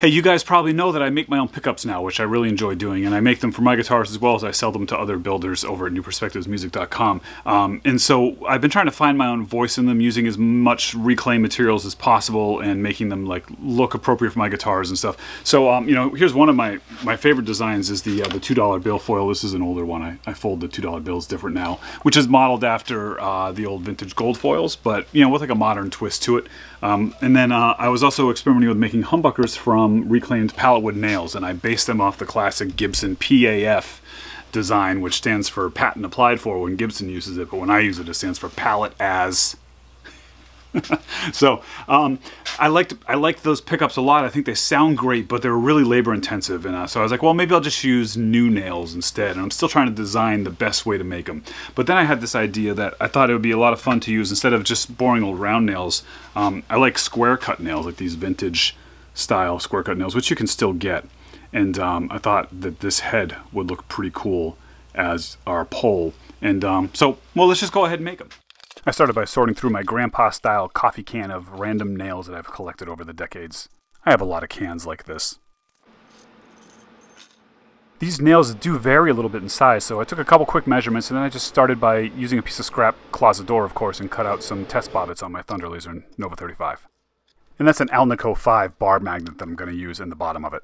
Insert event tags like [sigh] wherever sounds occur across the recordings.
Hey, you guys probably know that I make my own pickups now, which I really enjoy doing, and I make them for my guitars as well as I sell them to other builders over at newperspectivesmusic.com. Um, and so I've been trying to find my own voice in them, using as much reclaimed materials as possible and making them like look appropriate for my guitars and stuff. So, um, you know, here's one of my my favorite designs is the uh, the two dollar bill foil. This is an older one. I, I fold the two dollar bills different now, which is modeled after uh, the old vintage gold foils, but you know, with like a modern twist to it. Um, and then uh, I was also experimenting with making humbuckers from reclaimed pallet wood nails, and I based them off the classic Gibson PAF design, which stands for patent applied for when Gibson uses it, but when I use it, it stands for pallet as [laughs] so um, I liked I liked those pickups a lot. I think they sound great, but they're really labor intensive, and uh, so I was like, well, maybe I'll just use new nails instead. And I'm still trying to design the best way to make them. But then I had this idea that I thought it would be a lot of fun to use instead of just boring old round nails. Um, I like square cut nails, like these vintage style square cut nails, which you can still get. And um, I thought that this head would look pretty cool as our pole. And um, so, well, let's just go ahead and make them. I started by sorting through my grandpa style coffee can of random nails that I've collected over the decades. I have a lot of cans like this. These nails do vary a little bit in size, so I took a couple quick measurements and then I just started by using a piece of scrap closet door, of course, and cut out some test bobbins on my Thunder Laser Nova 35. And that's an Alnico 5 bar magnet that I'm going to use in the bottom of it.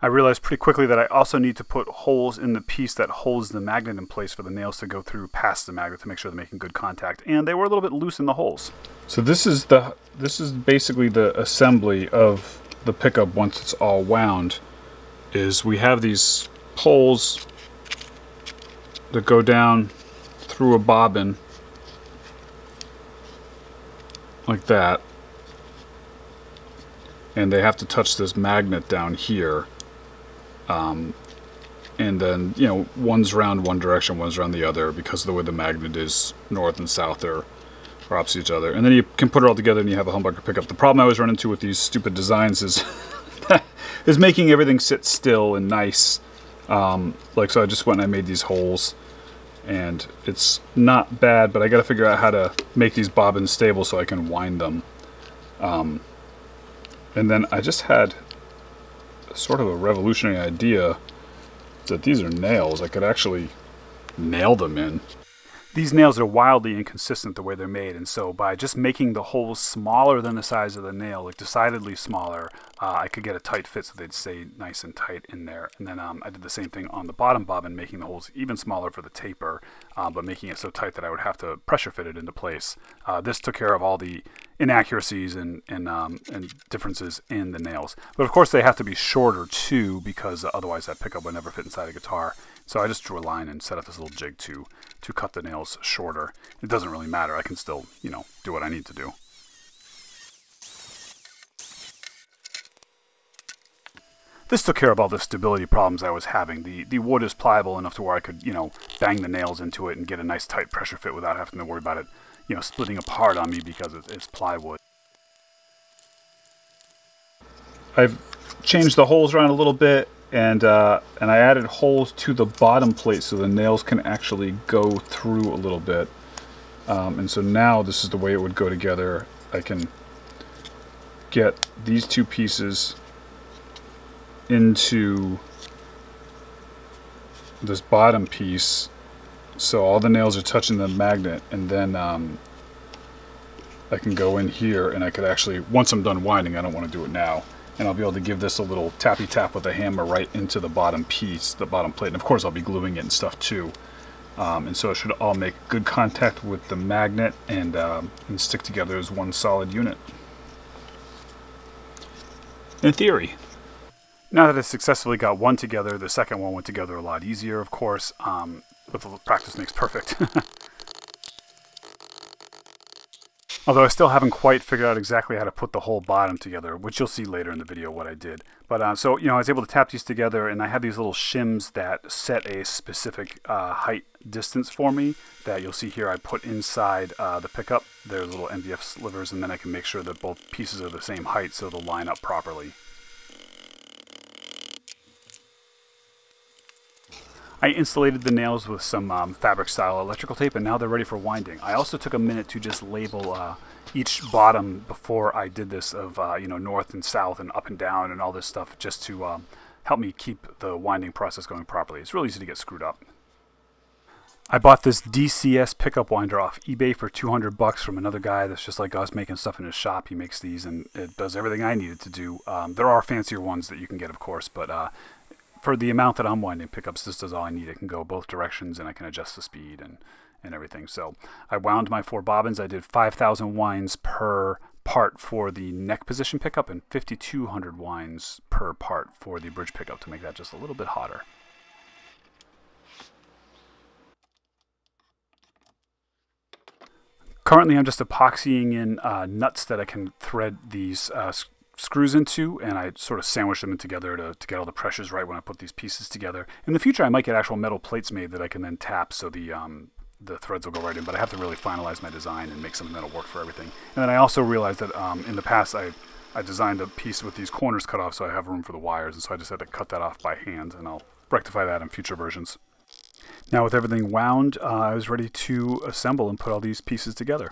I realized pretty quickly that I also need to put holes in the piece that holds the magnet in place for the nails to go through past the magnet to make sure they're making good contact. And they were a little bit loose in the holes. So this is the this is basically the assembly of the pickup once it's all wound. Is we have these poles that go down through a bobbin like that and they have to touch this magnet down here um, and then, you know, one's round one direction, one's around the other because of the way the magnet is north and south are, are opposite each other. And then you can put it all together and you have a humbucker pickup. The problem I always run into with these stupid designs is [laughs] is making everything sit still and nice. Um, like, so I just went and I made these holes and it's not bad, but I got to figure out how to make these bobbins stable so I can wind them. Um, and then I just had sort of a revolutionary idea that these are nails. I could actually nail them in. These nails are wildly inconsistent the way they're made, and so by just making the holes smaller than the size of the nail, like decidedly smaller, uh, I could get a tight fit so they'd stay nice and tight in there. And then um, I did the same thing on the bottom bobbin, making the holes even smaller for the taper, uh, but making it so tight that I would have to pressure fit it into place. Uh, this took care of all the inaccuracies and and, um, and differences in the nails. But of course, they have to be shorter too, because otherwise that pickup would never fit inside a guitar. So I just drew a line and set up this little jig to to cut the nails shorter. It doesn't really matter. I can still, you know, do what I need to do. This took care of all the stability problems I was having. The the wood is pliable enough to where I could, you know, bang the nails into it and get a nice tight pressure fit without having to worry about it, you know, splitting apart on me because it's plywood. I've changed the holes around a little bit and uh, and I added holes to the bottom plate so the nails can actually go through a little bit. Um, and so now this is the way it would go together. I can get these two pieces into this bottom piece so all the nails are touching the magnet and then um, I can go in here and I could actually once I'm done winding I don't want to do it now and I'll be able to give this a little tappy tap with a hammer right into the bottom piece, the bottom plate. And of course I'll be gluing it and stuff too. Um, and so it should all make good contact with the magnet and, um, and stick together as one solid unit. In theory. Now that I successfully got one together, the second one went together a lot easier, of course, um, but the practice makes perfect. [laughs] Although I still haven't quite figured out exactly how to put the whole bottom together, which you'll see later in the video what I did. But uh, so, you know, I was able to tap these together and I have these little shims that set a specific uh, height distance for me that you'll see here I put inside uh, the pickup. There's little MDF slivers and then I can make sure that both pieces are the same height so they'll line up properly. I insulated the nails with some um, fabric style electrical tape and now they're ready for winding. I also took a minute to just label uh, each bottom before I did this of uh, you know north and south and up and down and all this stuff just to um, help me keep the winding process going properly. It's really easy to get screwed up. I bought this DCS pickup winder off eBay for 200 bucks from another guy that's just like us making stuff in his shop. He makes these and it does everything I needed to do. Um, there are fancier ones that you can get, of course, but uh, for the amount that I'm winding pickups, this does all I need. It can go both directions and I can adjust the speed and, and everything. So I wound my four bobbins. I did 5,000 winds per part for the neck position pickup and 5,200 winds per part for the bridge pickup to make that just a little bit hotter. Currently I'm just epoxying in uh, nuts that I can thread these uh, screws into and I sort of sandwich them in together to, to get all the pressures right when I put these pieces together. In the future I might get actual metal plates made that I can then tap so the um, the threads will go right in, but I have to really finalize my design and make something that'll work for everything. And then I also realized that um, in the past I, I designed a piece with these corners cut off so I have room for the wires, and so I just had to cut that off by hand, and I'll rectify that in future versions. Now with everything wound, uh, I was ready to assemble and put all these pieces together.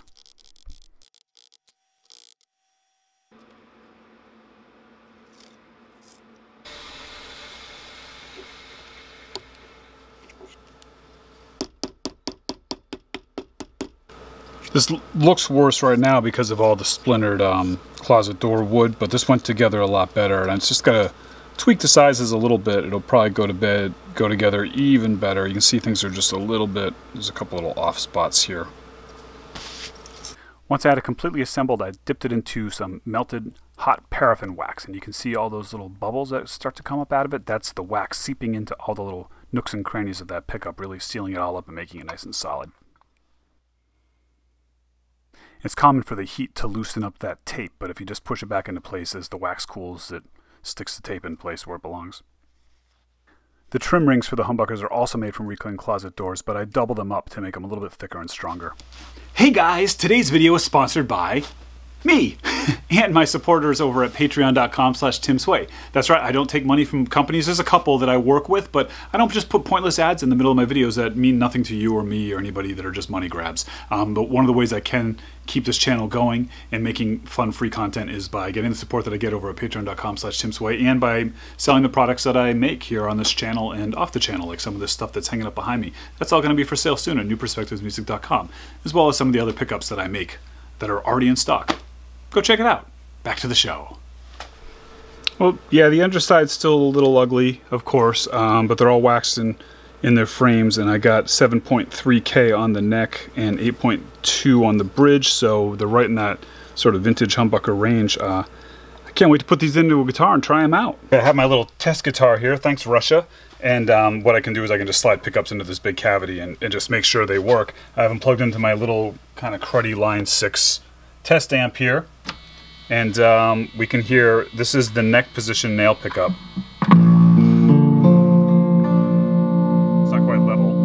This looks worse right now because of all the splintered um, closet door wood, but this went together a lot better. And it's just to tweak the sizes a little bit. It'll probably go to bed, go together even better. You can see things are just a little bit, there's a couple little off spots here. Once I had it completely assembled, I dipped it into some melted hot paraffin wax. And you can see all those little bubbles that start to come up out of it. That's the wax seeping into all the little nooks and crannies of that pickup, really sealing it all up and making it nice and solid. It's common for the heat to loosen up that tape, but if you just push it back into place as the wax cools, it sticks the tape in place where it belongs. The trim rings for the humbuckers are also made from reclaimed closet doors, but I double them up to make them a little bit thicker and stronger. Hey guys, today's video is sponsored by me [laughs] and my supporters over at patreon.com slash timsway that's right i don't take money from companies. There's a couple that i work with but i don't just put pointless ads in the middle of my videos that mean nothing to you or me or anybody that are just money grabs. Um, but one of the ways i can keep this channel going and making fun free content is by getting the support that i get over at patreon.com slash timsway and by selling the products that i make here on this channel and off the channel like some of this stuff that's hanging up behind me. That's all going to be for sale soon at newperspectivesmusic.com as well as some of the other pickups that i make that are already in stock go check it out. Back to the show. Well, yeah, the underside's still a little ugly, of course, um, but they're all waxed in, in their frames, and I got 7.3K on the neck and 8.2 on the bridge, so they're right in that sort of vintage humbucker range. Uh, I can't wait to put these into a guitar and try them out. I have my little test guitar here, thanks Russia, and um, what I can do is I can just slide pickups into this big cavity and, and just make sure they work. I have them plugged into my little kind of cruddy Line 6 test amp here. And um, we can hear, this is the neck position nail pickup. It's not quite level.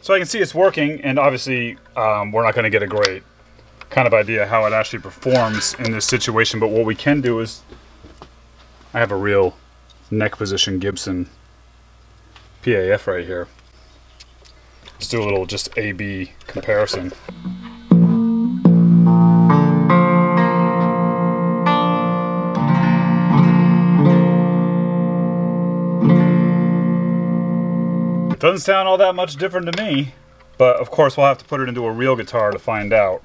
So I can see it's working, and obviously um, we're not going to get a great kind of idea how it actually performs in this situation, but what we can do is, I have a real neck position Gibson PAF right here. Let's do a little just A-B comparison. It doesn't sound all that much different to me, but of course we'll have to put it into a real guitar to find out.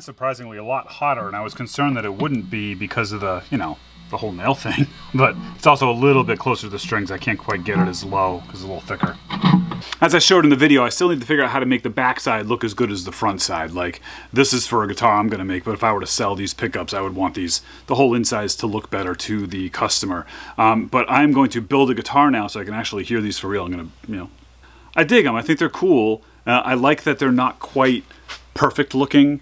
Surprisingly a lot hotter, and I was concerned that it wouldn't be because of the, you know, the whole nail [laughs] thing. But it's also a little bit closer to the strings. I can't quite get it as low because it's a little thicker. As I showed in the video, I still need to figure out how to make the backside look as good as the front side. Like, this is for a guitar I'm going to make, but if I were to sell these pickups, I would want these, the whole insides to look better to the customer. Um, but I'm going to build a guitar now so I can actually hear these for real. I'm going to, you know, I dig them. I think they're cool. Uh, I like that they're not quite perfect looking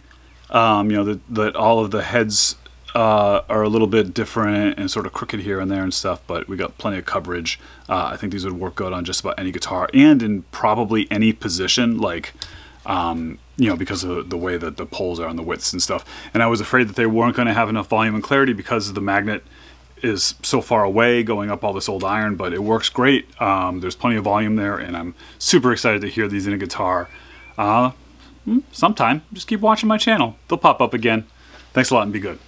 um, you know, that, that all of the heads uh, are a little bit different and sort of crooked here and there and stuff, but we got plenty of coverage. Uh, I think these would work good on just about any guitar and in probably any position, like, um, you know, because of the way that the poles are on the widths and stuff. And I was afraid that they weren't going to have enough volume and clarity because the magnet is so far away going up all this old iron, but it works great. Um, there's plenty of volume there, and I'm super excited to hear these in a guitar. Uh, Hmm? sometime. Just keep watching my channel. They'll pop up again. Thanks a lot and be good.